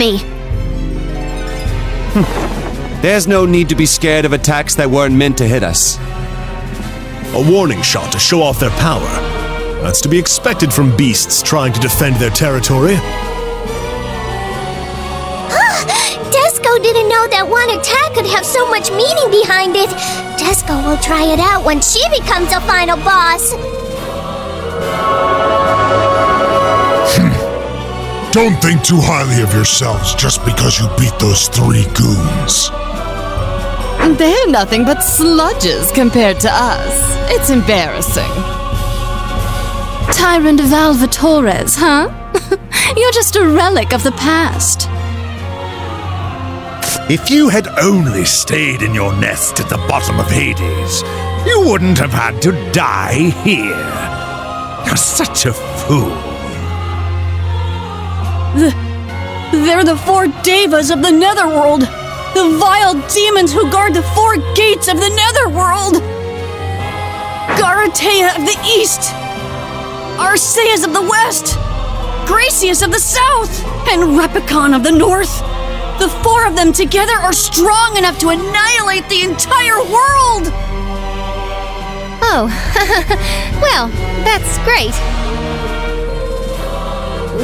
me. There's no need to be scared of attacks that weren't meant to hit us. A warning shot to show off their power. That's to be expected from beasts trying to defend their territory. Desco didn't know that one attack could have so much meaning behind it. Desco will try it out when she becomes a final boss. Don't think too highly of yourselves just because you beat those three goons. They're nothing but sludges compared to us. It's embarrassing. Tyrant Valvatorez, huh? You're just a relic of the past. If you had only stayed in your nest at the bottom of Hades, you wouldn't have had to die here. You're such a fool. The, they're the four devas of the Netherworld! The vile demons who guard the four gates of the Netherworld! Garatea of the East! Arceus of the West! Gracius of the South! And Repicon of the North! The four of them together are strong enough to annihilate the entire world! Oh, well, that's great.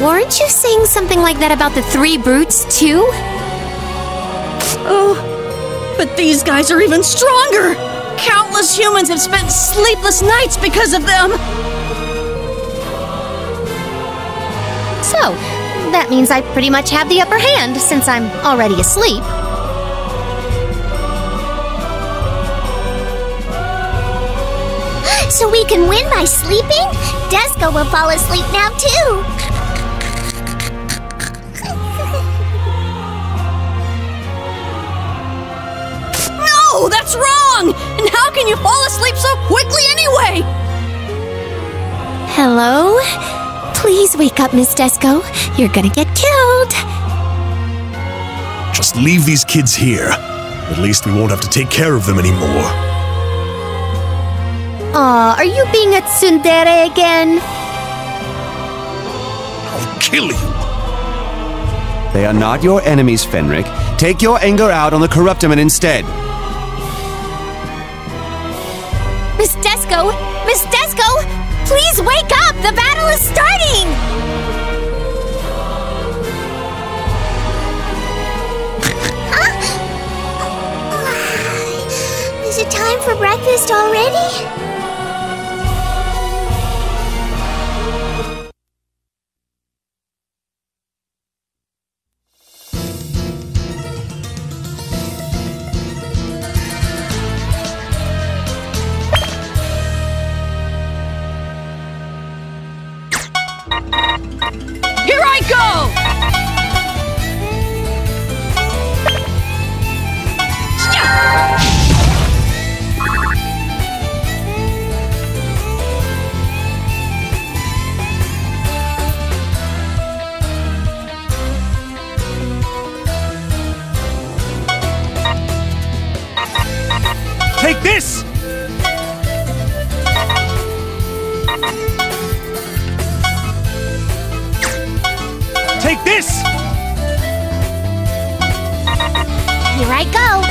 Weren't you saying something like that about the three brutes, too? Oh, but these guys are even stronger! Countless humans have spent sleepless nights because of them! So, that means I pretty much have the upper hand since I'm already asleep. So we can win by sleeping? Desco will fall asleep now too. No, that's wrong! And how can you fall asleep so quickly anyway? Hello? Please wake up, Miss Desco. You're gonna get killed. Just leave these kids here. At least we won't have to take care of them anymore. Aw, are you being a tsundere again? I'll kill you. They are not your enemies, Fenrich. Take your anger out on the Corrupternment instead. Desco! Miss Desco! Please wake up! The battle is starting! Huh? Is it time for breakfast already? This! Here I go!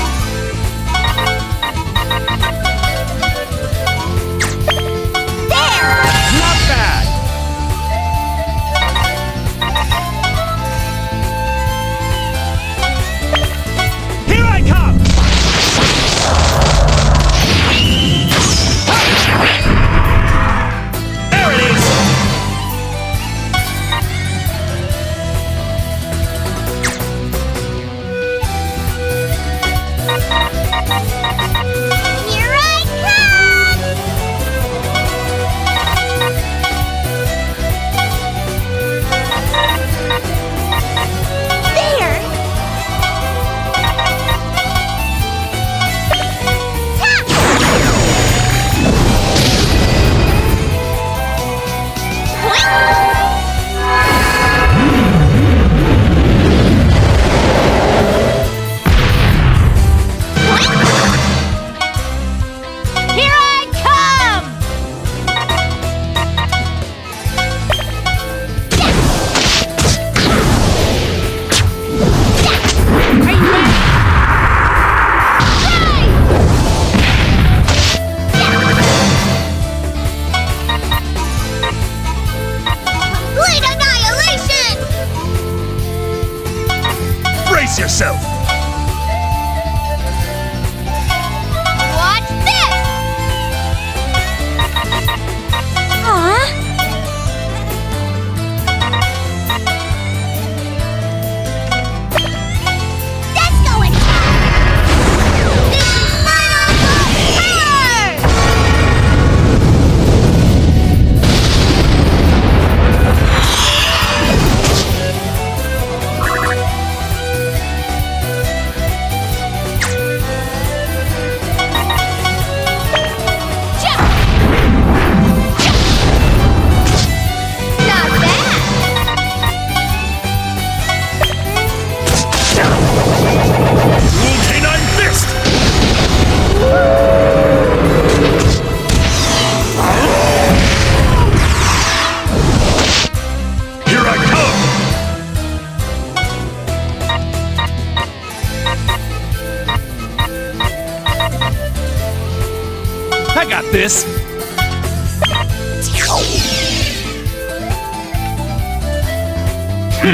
Go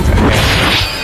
to hell.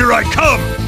Here I come!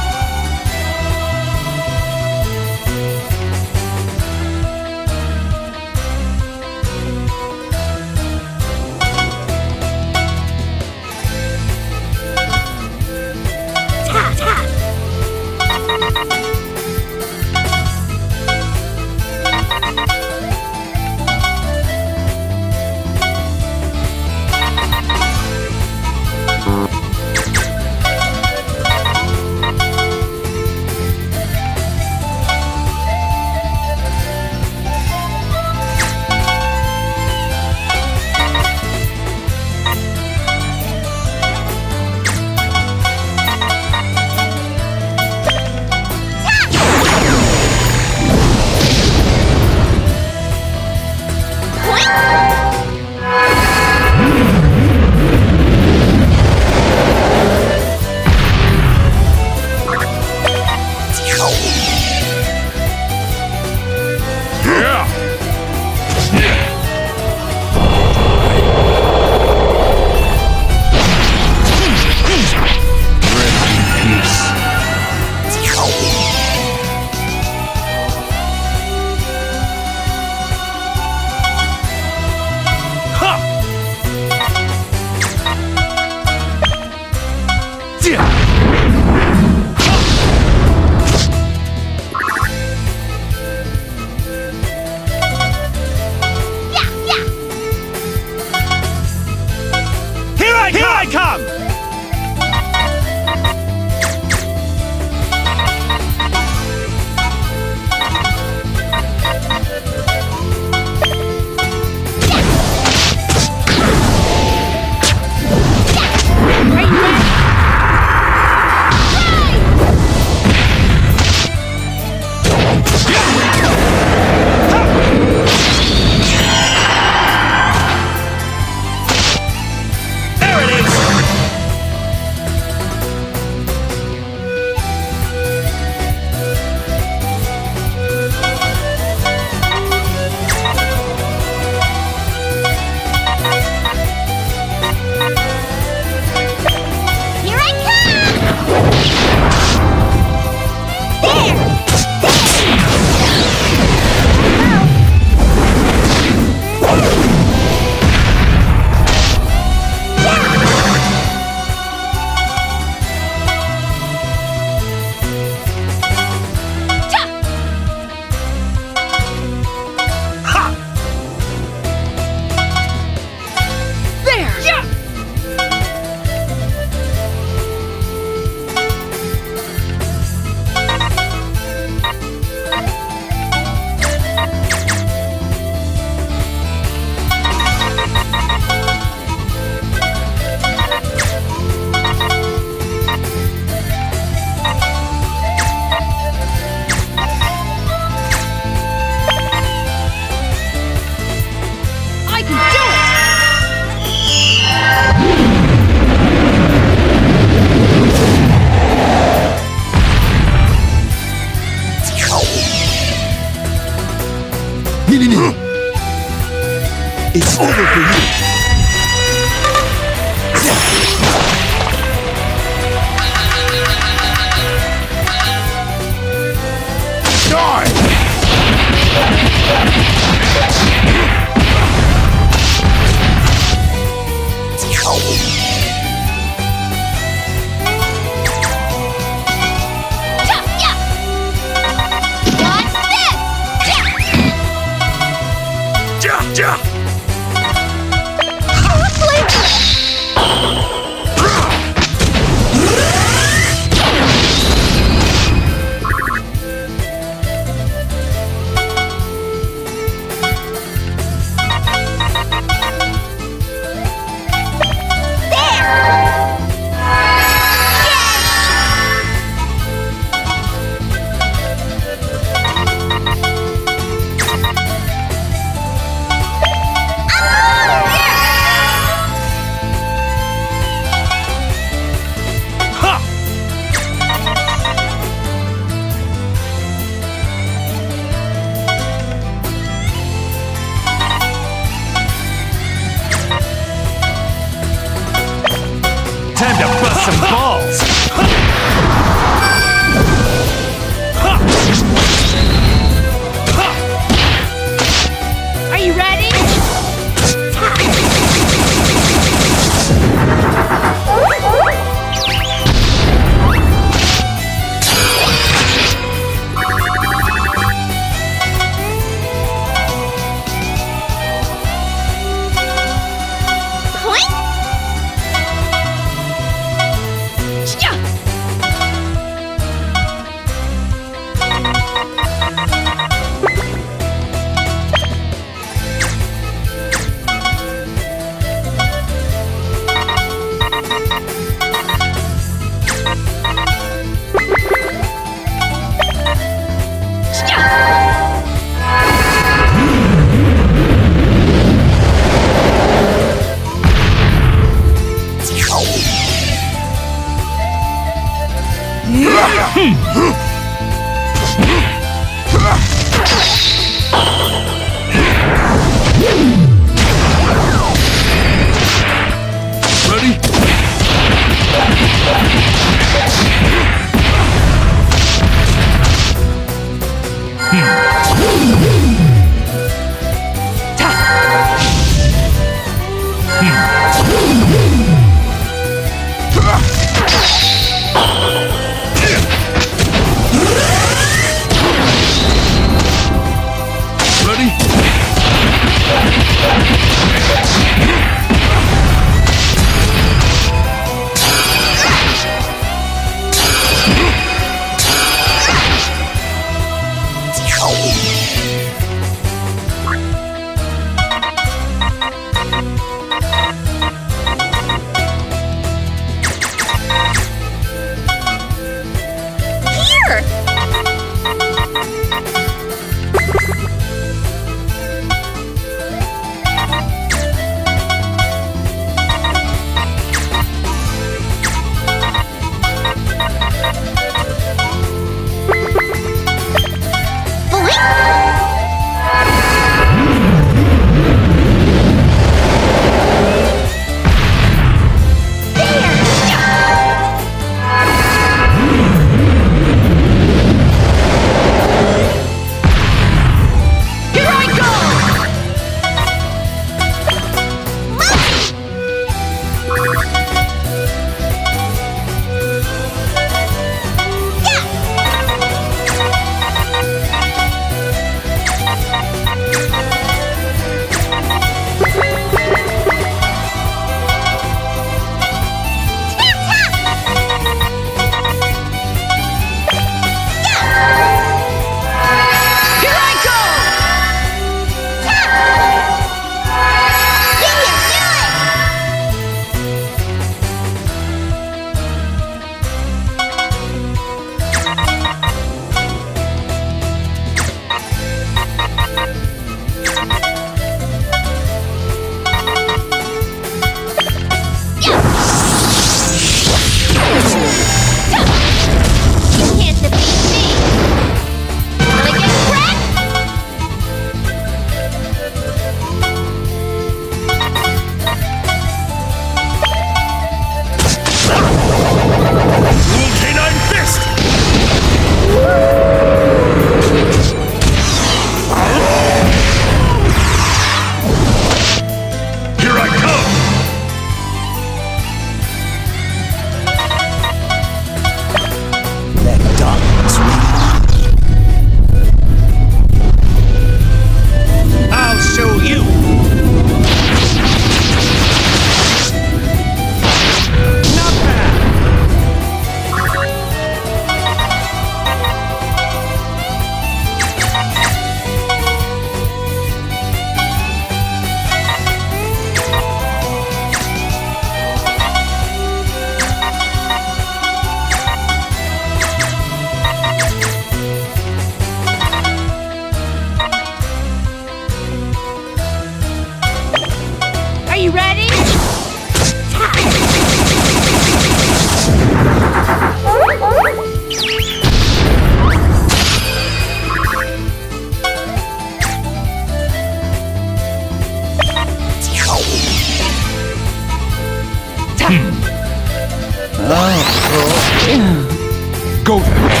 Okay.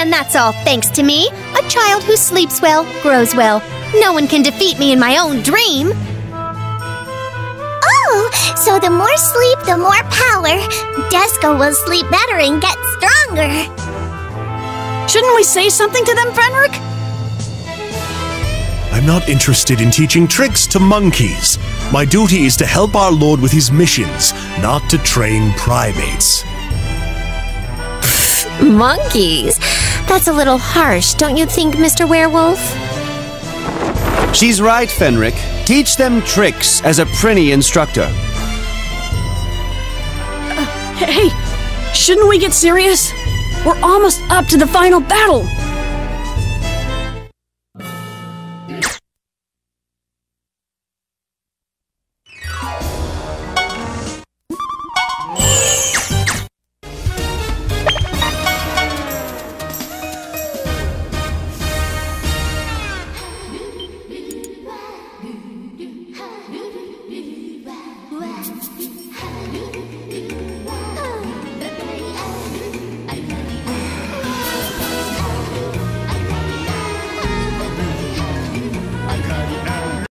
And that's all thanks to me. A child who sleeps well grows well. No one can defeat me in my own dream. Oh, so the more sleep, the more power. Desco will sleep better and get stronger. Shouldn't we say something to them, Fenrich? I'm not interested in teaching tricks to monkeys. My duty is to help our Lord with his missions, not to train primates. Monkeys? That's a little harsh, don't you think, Mr. Werewolf? She's right, Fenrich. Teach them tricks as a Prinny instructor. Uh, hey, shouldn't we get serious? We're almost up to the final battle.